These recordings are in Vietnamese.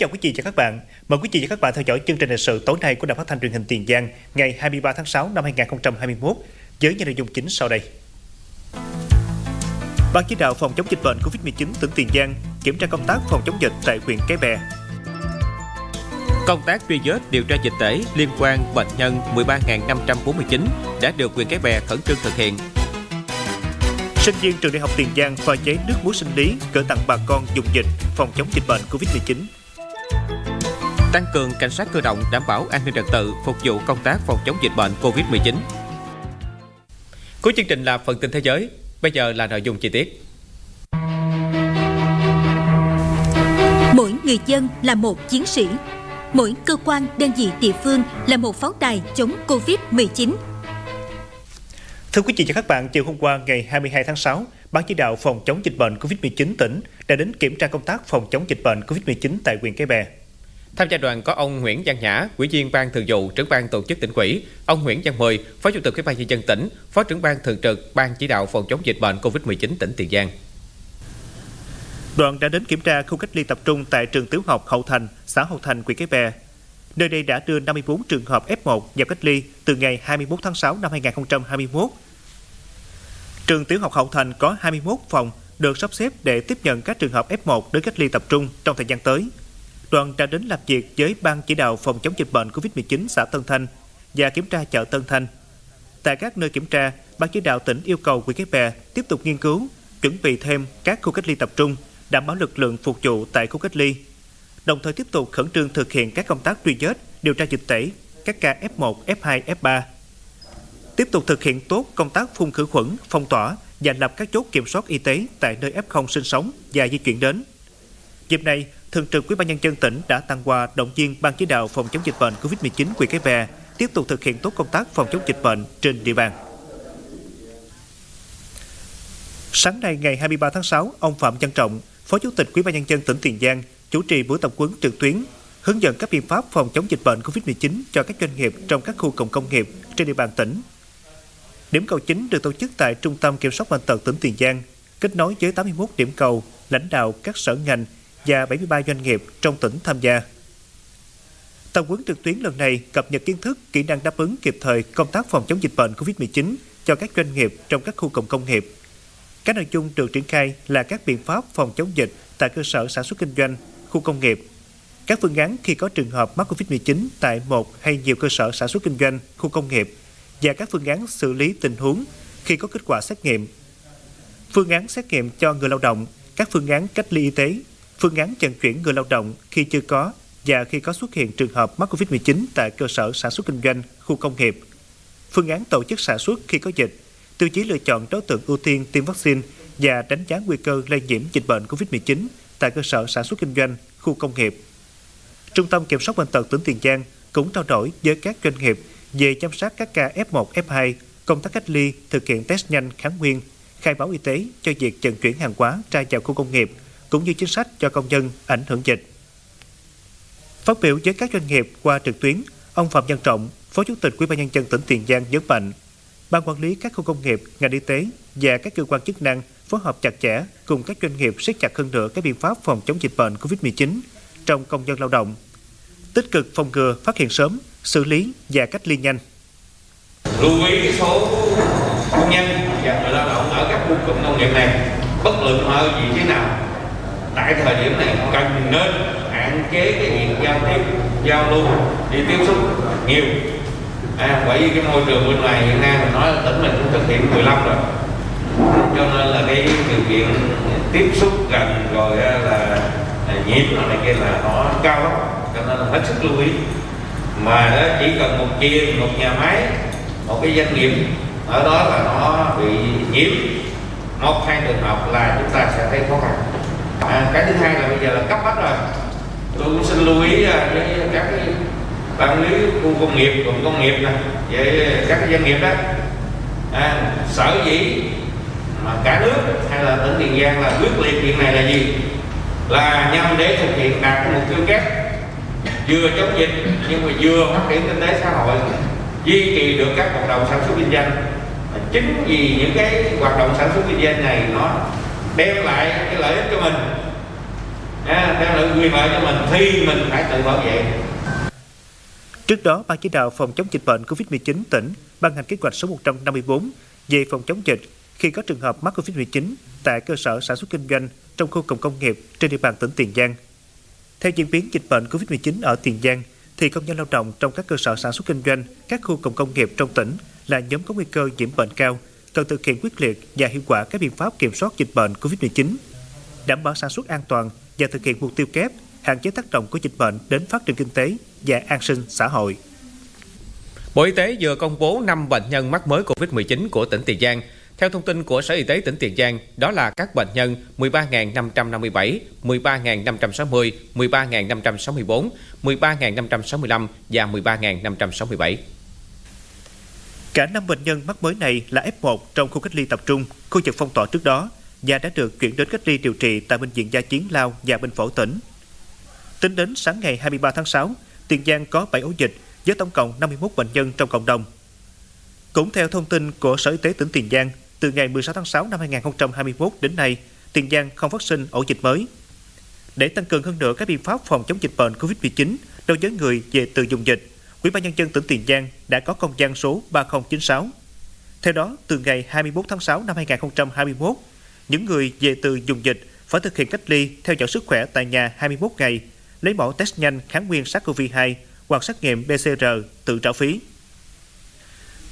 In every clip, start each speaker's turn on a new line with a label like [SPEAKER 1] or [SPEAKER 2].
[SPEAKER 1] chào quý vị và các bạn. Mời quý vị và các bạn theo dõi chương trình thời sự tối nay của Đài Phát thanh Truyền hình Tiền Giang ngày 23 tháng 6 năm 2021 với những nội dung chính sau đây. Ban chỉ đạo phòng chống dịch bệnh COVID-19 tỉnh Tiền Giang kiểm tra công tác phòng chống dịch tại huyện Cái Bè.
[SPEAKER 2] Công tác truy vết điều tra dịch tễ liên quan bệnh nhân 13.549 đã được huyện Cái Bè khẩn trương thực hiện.
[SPEAKER 1] Sinh viên trường Đại học Tiền Giang pha chế nước muối sinh lý gửi tặng bà con dùng dịch phòng chống dịch bệnh COVID-19.
[SPEAKER 2] Tăng cường cảnh sát cơ động đảm bảo an ninh trật tự phục vụ công tác phòng chống dịch bệnh COVID-19. Cuối chương trình là phần tin thế giới, bây giờ là nội dung chi tiết.
[SPEAKER 3] Mỗi người dân là một chiến sĩ, mỗi cơ quan đơn vị địa phương là một pháo đài chống Covid-19.
[SPEAKER 1] Thưa quý vị và các bạn, chiều hôm qua ngày 22 tháng 6, Ban chỉ đạo phòng chống dịch bệnh COVID-19 tỉnh đã đến kiểm tra công tác phòng chống dịch bệnh COVID-19 tại huyện Cái Bè.
[SPEAKER 2] Tham gia đoàn có ông Nguyễn Văn Nhã, Ủy viên Ban Thường vụ, trưởng ban tổ chức tỉnh ủy, ông Nguyễn Văn Mười, Phó Chủ tịch Ủy ban nhân dân tỉnh, Phó trưởng ban thường trực Ban chỉ đạo phòng chống dịch bệnh COVID-19 tỉnh Tiền Giang.
[SPEAKER 1] Đoàn đã đến kiểm tra khu cách ly tập trung tại trường tiểu học Hậu Thành, xã Hậu Thành, huyện Cái Bè. Nơi đây đã đưa 54 trường hợp F1 vào cách ly từ ngày 21 tháng 6 năm 2021. Trường tiểu học Hậu Thành có 21 phòng được sắp xếp để tiếp nhận các trường hợp F1 đến cách ly tập trung trong thời gian tới. Đoàn đã đến làm việc với Ban chỉ đạo phòng chống dịch bệnh COVID-19 xã Tân Thanh và kiểm tra chợ Tân Thanh. Tại các nơi kiểm tra, Ban chỉ đạo tỉnh yêu cầu huyện các Bè tiếp tục nghiên cứu, chuẩn bị thêm các khu cách ly tập trung, đảm bảo lực lượng phục vụ tại khu cách ly. Đồng thời tiếp tục khẩn trương thực hiện các công tác truy vết, điều tra dịch tễ, các ca F1, F2, F3. Tiếp tục thực hiện tốt công tác phun khử khuẩn, phong tỏa và lập các chốt kiểm soát y tế tại nơi F0 sinh sống và di chuyển đến. Dịp này, Thường trực Ủy ban nhân dân tỉnh đã tặng quà động viên ban chỉ đạo phòng chống dịch bệnh COVID-19 huyện Cái Bè tiếp tục thực hiện tốt công tác phòng chống dịch bệnh trên địa bàn. Sáng nay ngày 23 tháng 6, ông Phạm Văn Trọng, Phó Chủ tịch Ủy ban nhân dân tỉnh Tiền Giang chủ trì buổi tập huấn trực tuyến hướng dẫn các biện pháp phòng chống dịch bệnh COVID-19 cho các doanh nghiệp trong các khu cộng công nghiệp trên địa bàn tỉnh. Điểm cầu chính được tổ chức tại Trung tâm Kiểm soát bệnh tật tỉnh Tiền Giang, kết nối với 81 điểm cầu, lãnh đạo các sở ngành và 73 doanh nghiệp trong tỉnh tham gia. Tập huấn trực tuyến lần này cập nhật kiến thức, kỹ năng đáp ứng kịp thời công tác phòng chống dịch bệnh COVID-19 cho các doanh nghiệp trong các khu cộng công nghiệp. Các nội dung được triển khai là các biện pháp phòng chống dịch tại cơ sở sản xuất kinh doanh, khu công nghiệp, các phương án khi có trường hợp mắc COVID-19 tại một hay nhiều cơ sở sản xuất kinh doanh, khu công nghiệp và các phương án xử lý tình huống khi có kết quả xét nghiệm. Phương án xét nghiệm cho người lao động, các phương án cách ly y tế, phương án vận chuyển người lao động khi chưa có và khi có xuất hiện trường hợp mắc COVID-19 tại cơ sở sản xuất kinh doanh, khu công nghiệp, phương án tổ chức sản xuất khi có dịch, tiêu chí lựa chọn đối tượng ưu tiên tiêm vaccine và đánh giá nguy cơ lây nhiễm dịch bệnh COVID-19 tại cơ sở sản xuất kinh doanh, khu công nghiệp. Trung tâm Kiểm soát Bệnh tật tỉnh Tiền Giang cũng trao đổi với các doanh nghiệp về chăm sóc các ca F1, F2, công tác cách ly, thực hiện test nhanh kháng nguyên, khai báo y tế cho việc vận chuyển hàng hóa ra vào khu công nghiệp, cũng như chính sách cho công dân ảnh hưởng dịch. Phát biểu với các doanh nghiệp qua trực tuyến, ông Phạm Văn Trọng, Phó Chủ tịch Ủy ban nhân dân tỉnh Tiền Giang nhấn mạnh, ban quản lý các khu công nghiệp, ngành y tế và các cơ quan chức năng phối hợp chặt chẽ cùng các doanh nghiệp siết chặt hơn nữa các biện pháp phòng chống dịch bệnh COVID-19 trong công nhân lao động, tích cực phòng ngừa, phát hiện sớm, xử lý và cách ly nhanh.
[SPEAKER 4] Lưu ý số công nhân và người lao động ở các khu cụm công nghiệp này bất luận ở vị trí nào tại thời điểm này cần nên hạn chế cái việc giao tiếp giao lưu đi tiếp xúc nhiều. À, bởi vì cái môi trường bên ngoài hiện nay mình nói là tỉnh mình cũng thực hiện 15 rồi. Cho nên là cái điều kiện tiếp xúc gần rồi là, là nhiễm này kia là nó cao lắm. Cho nên là hết sức lưu ý. Mà đó chỉ cần một chia một nhà máy một cái doanh nghiệp ở đó là nó bị nhiễm. Một hai trường hợp là chúng ta sẽ thấy khó khăn à, cái thứ hai là bây giờ là cấp bách rồi. Tôi cũng xin lưu ý à, với các cái ban lý khu công nghiệp cụm công nghiệp này với các cái doanh nghiệp đó. À, sở dĩ mà cả nước hay là tỉnh tiền giang là quyết liệt chuyện này là gì? Là nhằm để thực hiện đạt cái mục tiêu kép vừa chống dịch nhưng mà vừa phát triển kinh tế xã hội duy trì được các hoạt động sản xuất kinh doanh. Chính vì những cái hoạt động sản xuất kinh doanh này nó đem lại cái lợi ích cho mình. À, đem lại quyền lợi cho mình thì mình phải tự bảo vệ.
[SPEAKER 1] Trước đó, Ban chỉ đạo phòng chống dịch bệnh COVID-19 tỉnh ban hành kế hoạch số 154 về phòng chống dịch khi có trường hợp mắc COVID-19 tại cơ sở sản xuất kinh doanh trong khu cụm công nghiệp trên địa bàn tỉnh Tiền Giang. Theo diễn biến dịch bệnh COVID-19 ở Tiền Giang, thì công nhân lao động trong các cơ sở sản xuất kinh doanh, các khu cụm công nghiệp trong tỉnh là nhóm có nguy cơ nhiễm bệnh cao, cần thực hiện quyết liệt và hiệu quả các biện pháp kiểm soát dịch bệnh COVID-19, đảm bảo sản xuất an toàn và thực hiện mục tiêu kép hạn chế tác động của dịch bệnh đến phát triển kinh tế và an sinh xã hội.
[SPEAKER 2] Bộ Y tế vừa công bố 5 bệnh nhân mắc mới COVID-19 của tỉnh Tiền Giang. Theo thông tin của Sở Y tế tỉnh Tiền Giang, đó là các bệnh nhân 13.557, 13.560, 13.564, 13.565 và 13.567.
[SPEAKER 1] Cả năm bệnh nhân mắc mới này là F1 trong khu cách ly tập trung, khu vực phong tỏa trước đó và đã được chuyển đến cách ly điều trị tại Bệnh viện Gia Chiến Lao và Bệnh Phổi tỉnh. Tính đến sáng ngày 23 tháng 6, Tiền Giang có 7 ổ dịch với tổng cộng 51 bệnh nhân trong cộng đồng. Cũng theo thông tin của Sở Y tế tỉnh Tiền Giang, từ ngày 16 tháng 6 năm 2021 đến nay, Tiền Giang không phát sinh ổ dịch mới. Để tăng cường hơn nữa các biện pháp phòng chống dịch bệnh COVID-19 đối với người về từ vùng dịch, Ủy ban nhân dân tỉnh Tiền Giang đã có công văn số 3096. Theo đó, từ ngày 21 tháng 6 năm 2021, những người về từ vùng dịch phải thực hiện cách ly theo dõi sức khỏe tại nhà 21 ngày, lấy mẫu test nhanh kháng nguyên SARS-CoV-2 hoặc xét nghiệm PCR tự trả phí.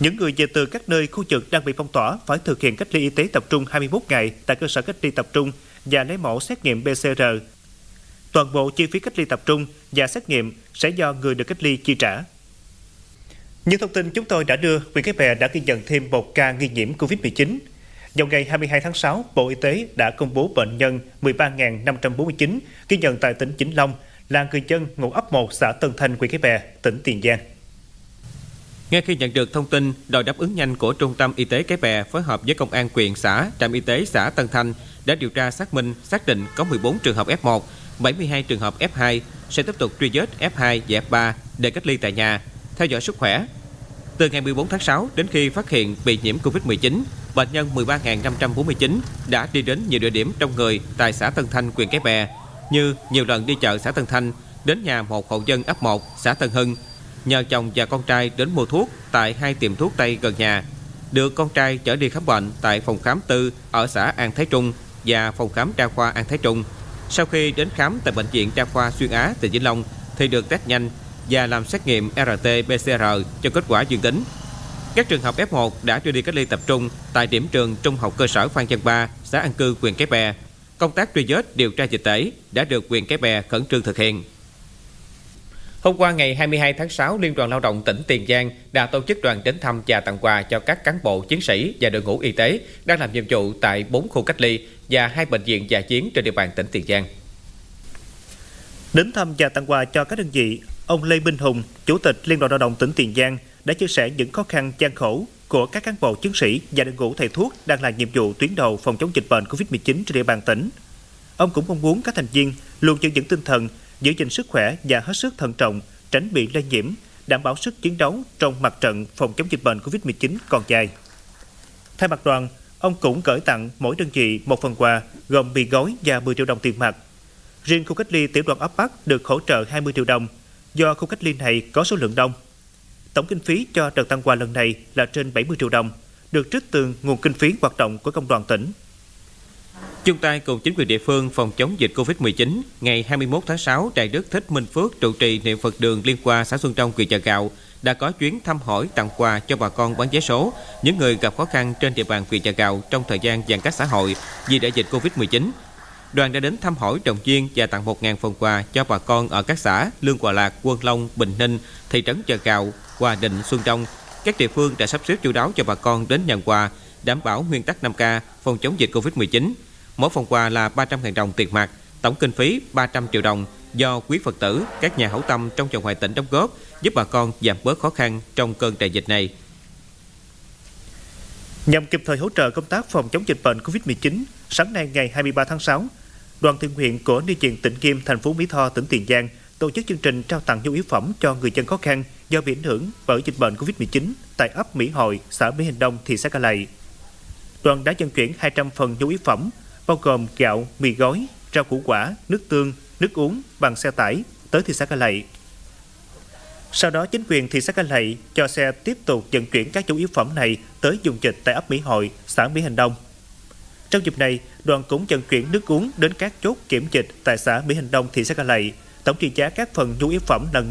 [SPEAKER 1] Những người về từ các nơi khu vực đang bị phong tỏa phải thực hiện cách ly y tế tập trung 21 ngày tại cơ sở cách ly tập trung và lấy mẫu xét nghiệm PCR. Toàn bộ chi phí cách ly tập trung và xét nghiệm sẽ do người được cách ly chi trả. Như thông tin chúng tôi đã đưa, huyện Cái Bè đã ghi nhận thêm một ca nghi nhiễm COVID-19. Vào ngày 22 tháng 6, Bộ Y tế đã công bố bệnh nhân 13.549 ghi nhận tại tỉnh Vĩnh Long là người dân ngụ ấp 1 xã Tân Thanh, huyện Cái Bè, tỉnh Tiền Giang.
[SPEAKER 2] Ngay khi nhận được thông tin, đội đáp ứng nhanh của Trung tâm Y tế Cái Bè phối hợp với công an quyền xã, trạm y tế xã Tân Thanh đã điều tra xác minh, xác định có 14 trường hợp F1, 72 trường hợp F2 sẽ tiếp tục truy vết F2 và F3 để cách ly tại nhà, theo dõi sức khỏe. Từ ngày 14 tháng 6 đến khi phát hiện bị nhiễm Covid-19, bệnh nhân 13.549 đã đi đến nhiều địa điểm trong người tại xã Tân Thanh, huyện Cái Bè, như nhiều lần đi chợ xã Tân Thanh, đến nhà một hộ dân ấp 1, xã Tân Hưng, nhờ chồng và con trai đến mua thuốc tại hai tiệm thuốc Tây gần nhà. Được con trai chở đi khám bệnh tại phòng khám tư ở xã An Thái Trung và phòng khám đa khoa An Thái Trung. Sau khi đến khám tại bệnh viện đa khoa Xuyên Á tỉnh Vĩnh Long thì được test nhanh và làm xét nghiệm RT-PCR cho kết quả dương tính. Các trường hợp F1 đã đưa đi cách ly tập trung tại điểm trường Trung học cơ sở Phan Văn Ba, xã An Cư, huyện Cái Bè. Công tác truy vết điều tra dịch tễ đã được huyện Cái Bè khẩn trương thực hiện. Hôm qua ngày 22 tháng 6, Liên đoàn Lao động tỉnh Tiền Giang đã tổ chức đoàn đến thăm và tặng quà cho các cán bộ chiến sĩ và đội ngũ y tế đang làm nhiệm vụ tại 4 khu cách ly và hai bệnh viện giả chiến trên địa bàn tỉnh Tiền Giang.
[SPEAKER 1] Đến thăm và tặng quà cho các đơn vị, ông Lê Minh Hùng, Chủ tịch Liên đoàn Lao động tỉnh Tiền Giang đã chia sẻ những khó khăn gian khổ của các cán bộ chiến sĩ và đội ngũ thầy thuốc đang làm nhiệm vụ tuyến đầu phòng chống dịch bệnh COVID-19 trên địa bàn tỉnh. Ông cũng mong muốn các thành viên luôn giữ vững tinh thần, giữ gìn sức khỏe và hết sức thận trọng, tránh bị lây nhiễm, đảm bảo sức chiến đấu trong mặt trận phòng chống dịch bệnh COVID-19 còn dài. Thay mặt đoàn, ông cũng gửi tặng mỗi đơn vị một phần quà gồm mì gói và 10 triệu đồng tiền mặt. Riêng khu cách ly tiểu đoàn ấp Bắc được hỗ trợ 20 triệu đồng do khu cách ly này có số lượng đông. Tổng kinh phí cho đợt tặng quà lần này là trên 70 triệu đồng, được trích từ nguồn kinh phí hoạt động của công đoàn tỉnh.
[SPEAKER 2] Chung tay cùng chính quyền địa phương phòng chống dịch Covid-19, ngày 21 tháng 6, Đại đức Thích Minh Phước trụ trì niệm Phật đường liên qua xã Xuân Trong, huyện Chợ Gạo đã có chuyến thăm hỏi tặng quà cho bà con bán vé số, những người gặp khó khăn trên địa bàn huyện Chợ Gạo trong thời gian giãn cách xã hội vì đại dịch Covid-19. Đoàn đã đến thăm hỏi động viên và tặng 1.000 phần quà cho bà con ở các xã Lương Hòa Lạc, Quân Long, Bình Ninh, thị trấn Chợ cào, Hòa Định, Xuân đông. Các địa phương đã sắp xếp chu đáo cho bà con đến nhận quà, đảm bảo nguyên tắc 5K phòng chống dịch Covid-19. Mỗi phần quà là 300.000 đồng tiền mặt, tổng kinh phí 300 triệu đồng do quý Phật tử, các nhà hảo tâm trong và ngoài tỉnh đóng góp giúp bà con giảm bớt khó khăn trong cơn đại dịch này.
[SPEAKER 1] Nhằm kịp thời hỗ trợ công tác phòng chống dịch bệnh COVID-19, sáng nay ngày 23 tháng 6, Đoàn thiện nguyện của Ni Viện tỉnh Kim, thành phố Mỹ Tho, tỉnh Tiền Giang tổ chức chương trình trao tặng nhu yếu phẩm cho người dân khó khăn do bị ảnh hưởng bởi dịch bệnh COVID-19 tại ấp Mỹ Hội, xã Mỹ Hình Đông, thị xã Cà Lậy. Đoàn đã vận chuyển 200 phần nhu yếu phẩm bao gồm gạo, mì gói, rau củ quả, nước tương, nước uống bằng xe tải tới thị xã Cà Lậy. Sau đó, chính quyền thị xã Cà Lậy cho xe tiếp tục vận chuyển các nhu yếu phẩm này tới dùng dịch tại ấp Mỹ Hội, xã Mỹ Hành Đông. Trong dịp này, đoàn cũng vận chuyển nước uống đến các chốt kiểm dịch tại xã Mỹ Hành Đông, thị xã Cai Lậy. Tổng trị giá các phần nhu yếu phẩm lần này